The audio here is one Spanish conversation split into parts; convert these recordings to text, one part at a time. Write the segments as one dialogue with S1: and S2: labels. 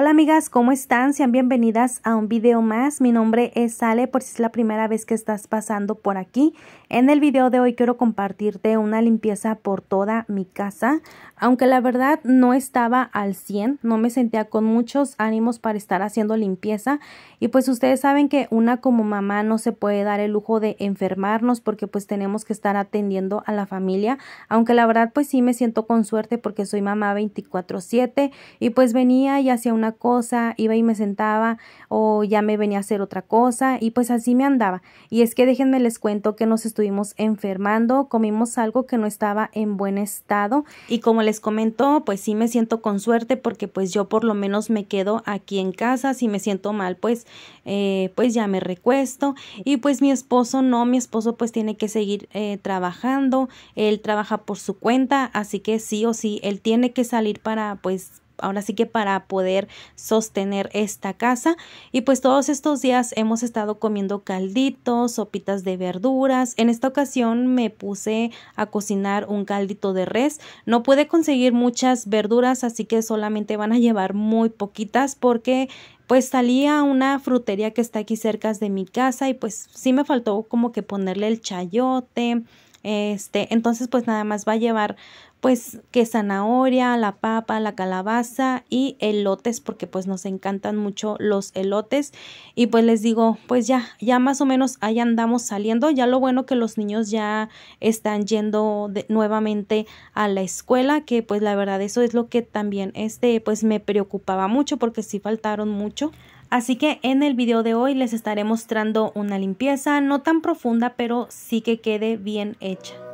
S1: Hola amigas, ¿cómo están? Sean bienvenidas a un video más. Mi nombre es Sale, por si es la primera vez que estás pasando por aquí. En el video de hoy quiero compartirte una limpieza por toda mi casa. Aunque la verdad no estaba al 100, no me sentía con muchos ánimos para estar haciendo limpieza. Y pues ustedes saben que una como mamá no se puede dar el lujo de enfermarnos porque pues tenemos que estar atendiendo a la familia. Aunque la verdad pues sí me siento con suerte porque soy mamá 24/7 y pues venía y hacía una cosa, iba y me sentaba o ya me venía a hacer otra cosa y pues así me andaba. Y es que déjenme les cuento que nos estuvimos enfermando, comimos algo que no estaba en buen estado. Y como les comento, pues sí me siento con suerte porque pues yo por lo menos me quedo aquí en casa, si me siento mal pues eh, pues ya me recuesto. Y pues mi esposo no, mi esposo pues tiene que seguir eh, trabajando, él trabaja por su cuenta, así que sí o sí, él tiene que salir para pues ahora sí que para poder sostener esta casa y pues todos estos días hemos estado comiendo calditos, sopitas de verduras. En esta ocasión me puse a cocinar un caldito de res. No pude conseguir muchas verduras, así que solamente van a llevar muy poquitas porque pues salí a una frutería que está aquí cerca de mi casa y pues sí me faltó como que ponerle el chayote, este, entonces pues nada más va a llevar pues que zanahoria, la papa, la calabaza y elotes porque pues nos encantan mucho los elotes. Y pues les digo pues ya ya más o menos ahí andamos saliendo. Ya lo bueno que los niños ya están yendo nuevamente a la escuela que pues la verdad eso es lo que también este pues me preocupaba mucho porque sí faltaron mucho. Así que en el video de hoy les estaré mostrando una limpieza no tan profunda pero sí que quede bien hecha.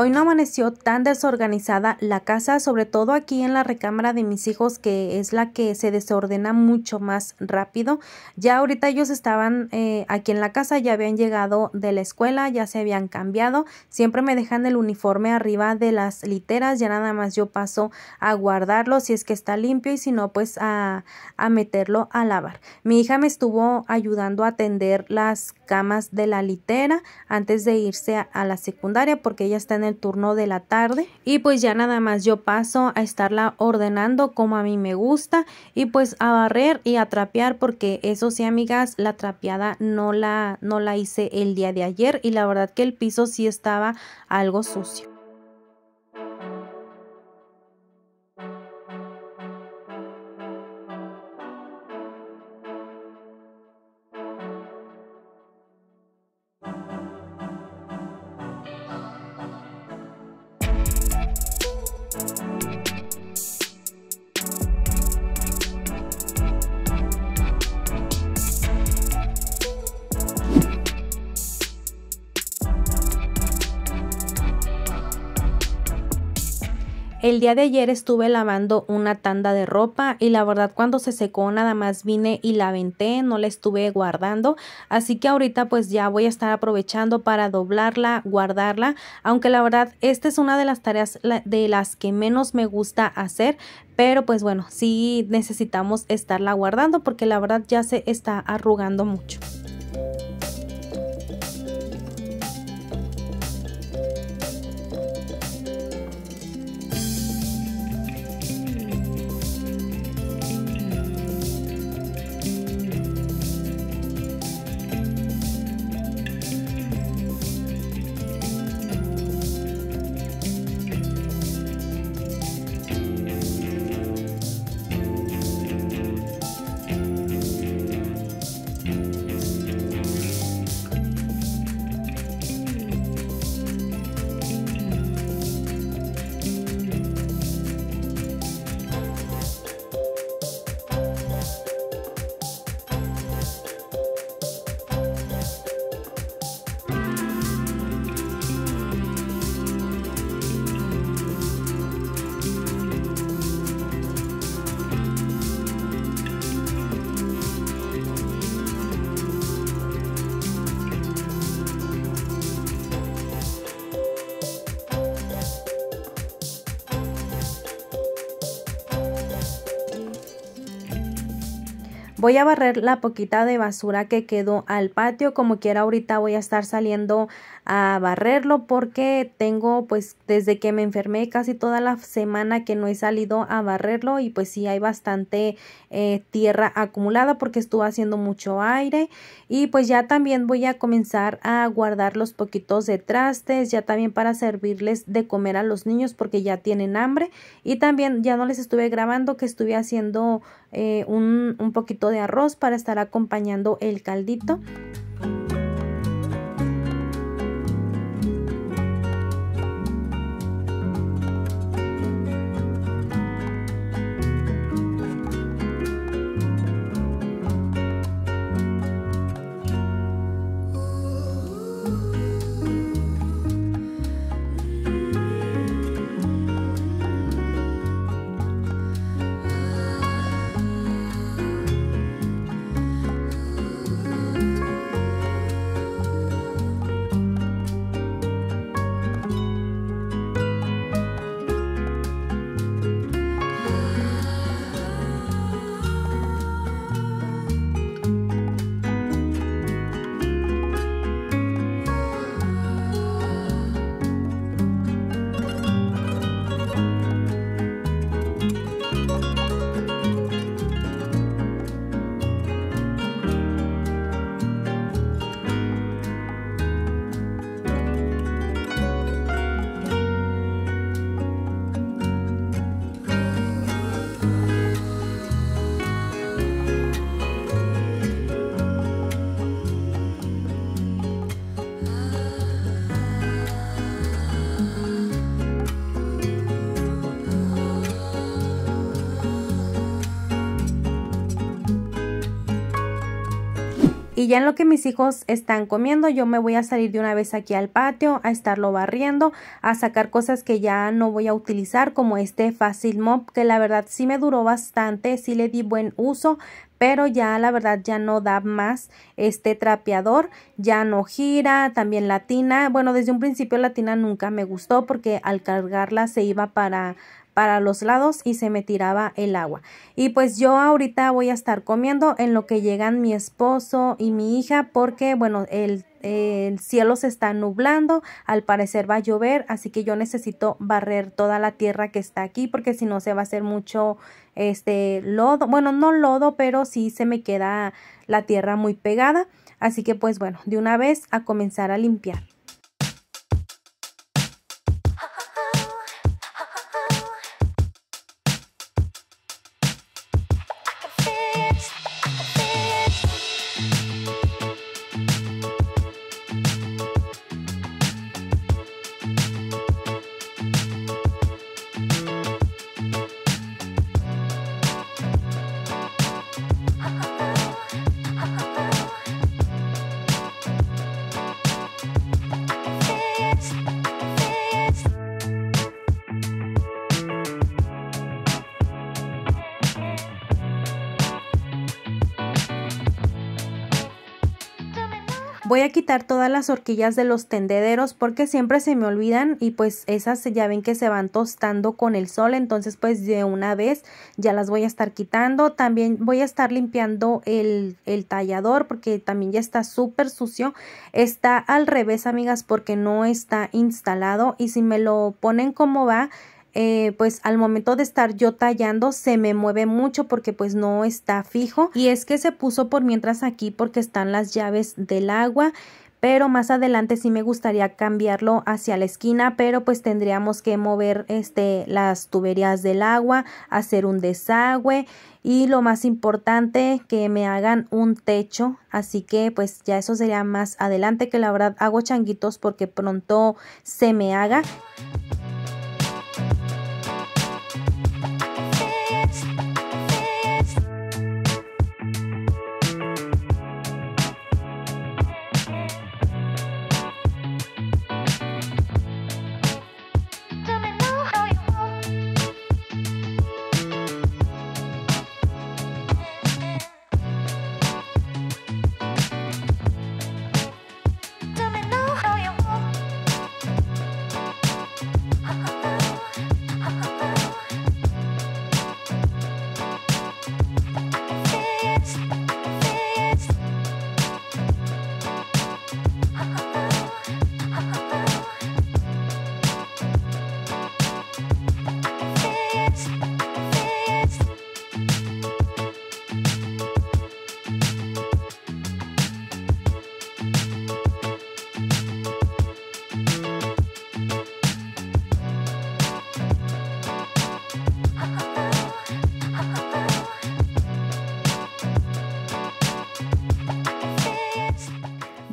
S1: Hoy no amaneció tan desorganizada la casa, sobre todo aquí en la recámara de mis hijos, que es la que se desordena mucho más rápido. Ya ahorita ellos estaban eh, aquí en la casa, ya habían llegado de la escuela, ya se habían cambiado. Siempre me dejan el uniforme arriba de las literas, ya nada más yo paso a guardarlo si es que está limpio y si no, pues a, a meterlo a lavar. Mi hija me estuvo ayudando a tender las camas de la litera antes de irse a, a la secundaria porque ella está en el turno de la tarde. Y pues ya nada más yo paso a estarla ordenando como a mí me gusta. Y pues a barrer y a trapear porque eso sí amigas la trapeada no la no la hice el día de ayer. Y la verdad que el piso sí estaba algo sucio El día de ayer estuve lavando una tanda de ropa y la verdad cuando se secó nada más vine y la aventé, no la estuve guardando, así que ahorita pues ya voy a estar aprovechando para doblarla, guardarla, aunque la verdad esta es una de las tareas de las que menos me gusta hacer, pero pues bueno, sí necesitamos estarla guardando porque la verdad ya se está arrugando mucho. Voy a barrer la poquita de basura que quedó al patio. Como quiera ahorita voy a estar saliendo a barrerlo porque tengo pues desde que me enfermé casi toda la semana que no he salido a barrerlo y pues sí hay bastante eh, tierra acumulada porque estuvo haciendo mucho aire y pues ya también voy a comenzar a guardar los poquitos de trastes ya también para servirles de comer a los niños porque ya tienen hambre y también ya no les estuve grabando que estuve haciendo eh, un, un poquito de arroz para estar acompañando el caldito. Y ya en lo que mis hijos están comiendo, yo me voy a salir de una vez aquí al patio a estarlo barriendo, a sacar cosas que ya no voy a utilizar, como este fácil mop, que la verdad sí me duró bastante, sí le di buen uso, pero ya la verdad ya no da más este trapeador, ya no gira, también la tina, bueno desde un principio la tina nunca me gustó porque al cargarla se iba para para los lados y se me tiraba el agua. Y pues yo ahorita voy a estar comiendo en lo que llegan mi esposo y mi hija porque bueno, el el cielo se está nublando, al parecer va a llover, así que yo necesito barrer toda la tierra que está aquí porque si no se va a hacer mucho este lodo, bueno, no lodo, pero sí se me queda la tierra muy pegada, así que pues bueno, de una vez a comenzar a limpiar. Voy a quitar todas las horquillas de los tendederos porque siempre se me olvidan y pues esas ya ven que se van tostando con el sol, entonces pues de una vez ya las voy a estar quitando. También voy a estar limpiando el, el tallador porque también ya está súper sucio. Está al revés amigas porque no está instalado y si me lo ponen como va eh, pues al momento de estar yo tallando se me mueve mucho porque pues no está fijo y es que se puso por mientras aquí porque están las llaves del agua pero más adelante sí me gustaría cambiarlo hacia la esquina, pero pues tendríamos que mover este las tuberías del agua, hacer un desagüe y lo más importante que me hagan un techo, así que pues ya eso sería más adelante que la verdad hago changuitos porque pronto se me haga.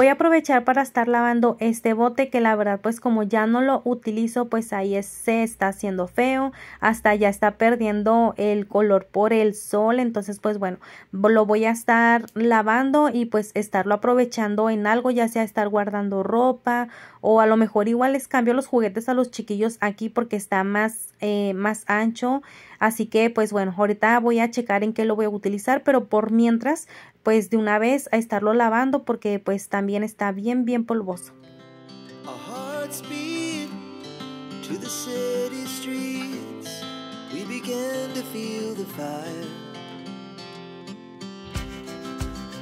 S2: Voy a aprovechar para estar lavando este bote que la verdad pues como ya no lo utilizo pues ahí se está haciendo feo, hasta ya está perdiendo el color por el sol, entonces pues bueno, lo voy a estar lavando y pues estarlo aprovechando en algo, ya sea estar guardando ropa o a lo mejor igual les cambio los juguetes a los chiquillos aquí porque está más, eh, más ancho, así que pues bueno, ahorita voy a checar en qué lo voy a utilizar, pero por mientras pues de una vez a estarlo lavando porque pues también está bien bien polvoso.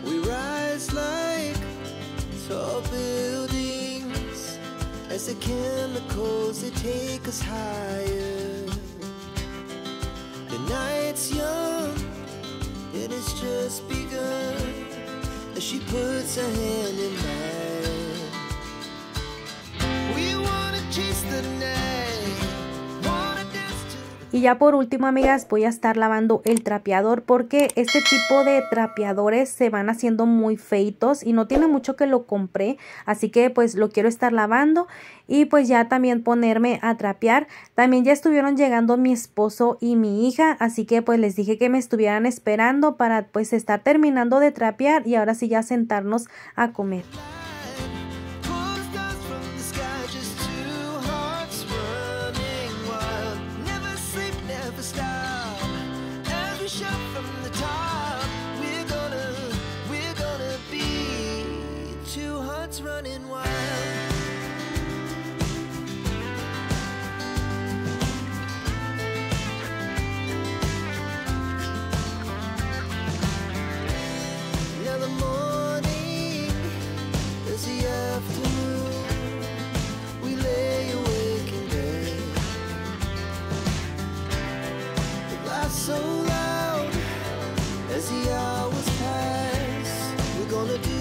S2: We rise like tall buildings as the chemicals they take us higher. The night's young it's just begun as she puts her hand in mine. We wanna chase the night. Y ya por último, amigas, voy a estar lavando el trapeador porque este tipo de trapeadores se van haciendo muy feitos y no tiene mucho que lo compré, así que pues lo quiero estar lavando y pues ya también ponerme a trapear. También ya estuvieron llegando mi esposo y mi hija, así que pues les dije que me estuvieran esperando para pues estar terminando de trapear y ahora sí ya sentarnos a comer. gonna do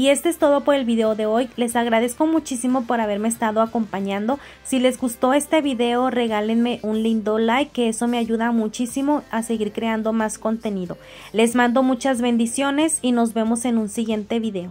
S2: Y este es todo por el video de hoy. Les agradezco muchísimo por haberme estado acompañando. Si les gustó este video, regálenme un lindo like, que eso me ayuda muchísimo a seguir creando más contenido. Les mando muchas bendiciones y nos vemos en un siguiente video.